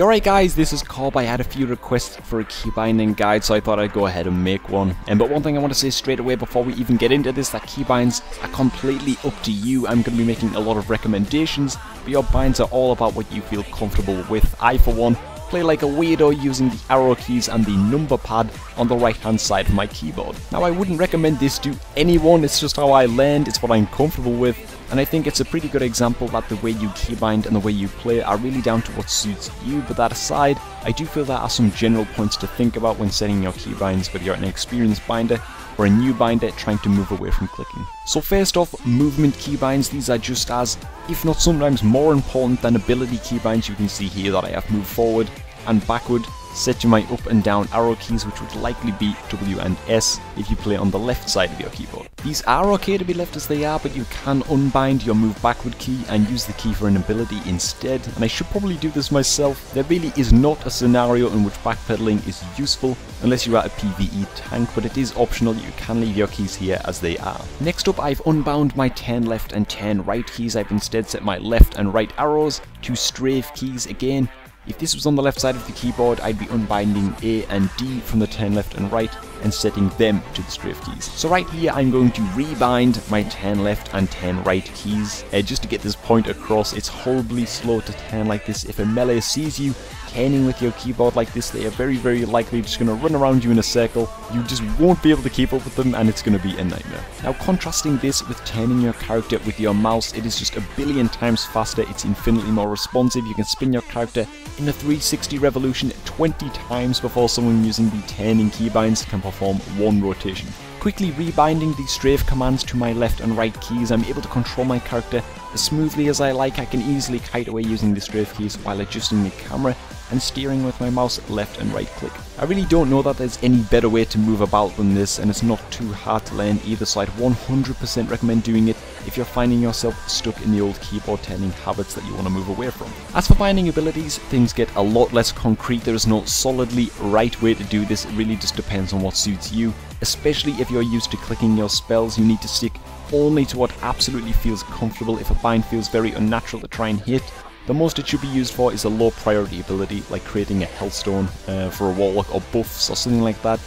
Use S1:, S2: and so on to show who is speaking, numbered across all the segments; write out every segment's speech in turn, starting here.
S1: Alright guys, this is Cobb. I had a few requests for a key binding guide, so I thought I'd go ahead and make one. And but one thing I want to say straight away before we even get into this, that keybinds are completely up to you. I'm going to be making a lot of recommendations, but your binds are all about what you feel comfortable with. I, for one, play like a weirdo using the arrow keys and the number pad on the right hand side of my keyboard. Now I wouldn't recommend this to anyone, it's just how I learned, it's what I'm comfortable with, and I think it's a pretty good example that the way you keybind and the way you play are really down to what suits you, but that aside, I do feel there are some general points to think about when setting your keybinds whether you're an experienced binder or a new binder trying to move away from clicking. So first off, movement keybinds, these are just as, if not sometimes more important than ability keybinds, you can see here that I have moved forward and backward set to my up and down arrow keys which would likely be W and S if you play on the left side of your keyboard. These are okay to be left as they are but you can unbind your move backward key and use the key for an ability instead and I should probably do this myself. There really is not a scenario in which backpedaling is useful unless you're a PvE tank but it is optional you can leave your keys here as they are. Next up I've unbound my turn left and turn right keys I've instead set my left and right arrows to strafe keys again if this was on the left side of the keyboard, I'd be unbinding A and D from the turn left and right and setting them to the strafe keys. So right here, I'm going to rebind my turn left and turn right keys. Uh, just to get this point across, it's horribly slow to turn like this. If a melee sees you, turning with your keyboard like this, they are very, very likely just going to run around you in a circle. You just won't be able to keep up with them and it's going to be a nightmare. Now contrasting this with turning your character with your mouse, it is just a billion times faster, it's infinitely more responsive, you can spin your character in a 360 revolution 20 times before someone using the turning keybinds can perform one rotation. Quickly rebinding the strafe commands to my left and right keys, I'm able to control my character as smoothly as I like. I can easily kite away using the strafe keys while adjusting the camera and steering with my mouse left and right click. I really don't know that there's any better way to move about than this and it's not too hard to learn either so I'd 100% recommend doing it if you're finding yourself stuck in the old keyboard turning habits that you want to move away from. As for binding abilities, things get a lot less concrete, there is no solidly right way to do this, it really just depends on what suits you. Especially if you're used to clicking your spells, you need to stick only to what absolutely feels comfortable. If a bind feels very unnatural to try and hit, the most it should be used for is a low priority ability, like creating a Healthstone uh, for a Warlock or buffs or something like that.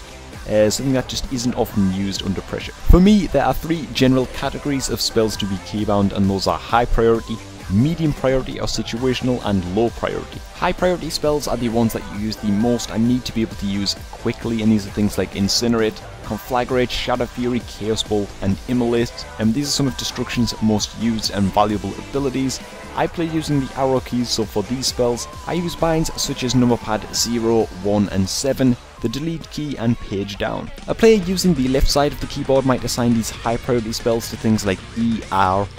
S1: Uh, something that just isn't often used under pressure. For me, there are three general categories of spells to be keybound, and those are high priority, medium priority are situational, and low priority. High priority spells are the ones that you use the most and need to be able to use quickly, and these are things like Incinerate, Conflagrate, Shadow Fury, Chaos Bolt, and Immolate, and these are some of Destruction's most used and valuable abilities. I play using the arrow keys, so for these spells, I use binds such as number pad 0, 1, and 7, the delete key and page down. A player using the left side of the keyboard might assign these high priority spells to things like E, R, F,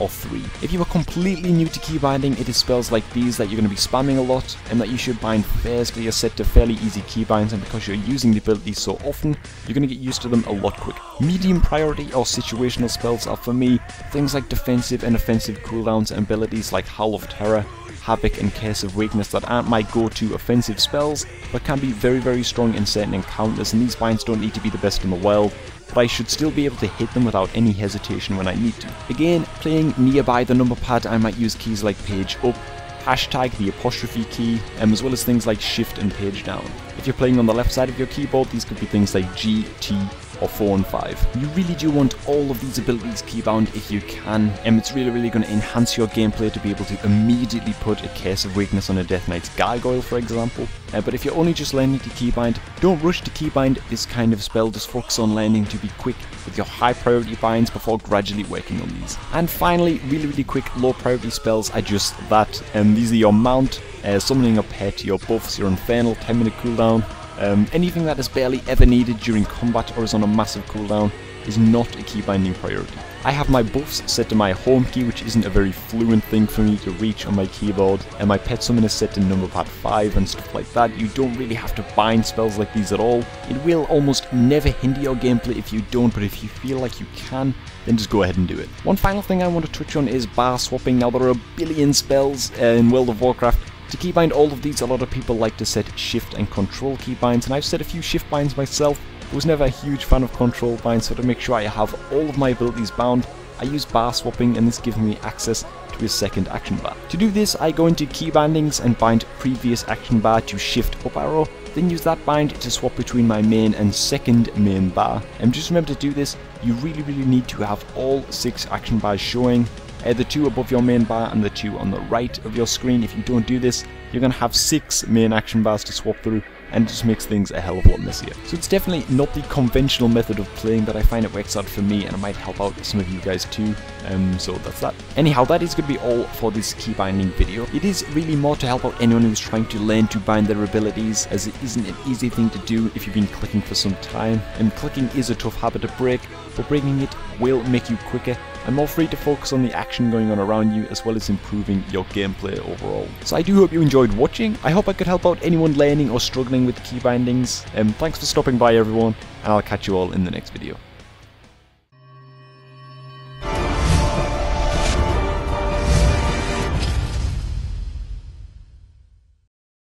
S1: or 3. If you are completely new to keybinding, it is spells like these that you're going to be spamming a lot and that you should bind first. They are set to fairly easy keybinds and because you're using the abilities so often, you're going to get used to them a lot quicker. Medium priority or situational spells are for me things like defensive and offensive cooldowns and abilities like Howl of Terror, Havoc and Curse of Weakness that aren't my go-to offensive spells, but can be very very strong in certain encounters and these binds don't need to be the best in the world, but I should still be able to hit them without any hesitation when I need to. Again, playing nearby the number pad I might use keys like page up, hashtag the apostrophe key, um, as well as things like shift and page down. If you're playing on the left side of your keyboard, these could be things like G, T, or 4 and 5. You really do want all of these abilities keybound if you can, and it's really really going to enhance your gameplay to be able to immediately put a Curse of Weakness on a Death Knight's Gargoyle for example. Uh, but if you're only just learning to keybind, don't rush to keybind this kind of spell, just focus on learning to be quick with your high priority binds before gradually working on these. And finally, really really quick low priority spells are just that, and these are your mount, uh, summoning a pet, your buffs, your infernal 10 minute cooldown, um, anything that is barely ever needed during combat or is on a massive cooldown is not a key binding priority. I have my buffs set to my home key which isn't a very fluent thing for me to reach on my keyboard and my pet summon is set to number pad 5 and stuff like that. You don't really have to bind spells like these at all. It will almost never hinder your gameplay if you don't but if you feel like you can then just go ahead and do it. One final thing I want to touch on is bar swapping. Now there are a billion spells uh, in World of Warcraft to keybind all of these, a lot of people like to set shift and control keybinds, and I've set a few shift binds myself. I was never a huge fan of control binds, so to make sure I have all of my abilities bound, I use bar swapping, and this gives me access to a second action bar. To do this, I go into key bindings and bind previous action bar to shift up arrow, then use that bind to swap between my main and second main bar. And just remember to do this, you really really need to have all six action bars showing, uh, the two above your main bar and the two on the right of your screen. If you don't do this, you're going to have six main action bars to swap through and it just makes things a hell of a lot messier. So it's definitely not the conventional method of playing, but I find it works out for me and it might help out some of you guys too. Um, so that's that. Anyhow, that is going to be all for this key binding video. It is really more to help out anyone who's trying to learn to bind their abilities, as it isn't an easy thing to do if you've been clicking for some time. And clicking is a tough habit to break, but breaking it will make you quicker and more free to focus on the action going on around you as well as improving your gameplay overall. So I do hope you enjoyed watching. I hope I could help out anyone learning or struggling with the key bindings. Um, thanks for stopping by everyone and I'll catch you all in the next video.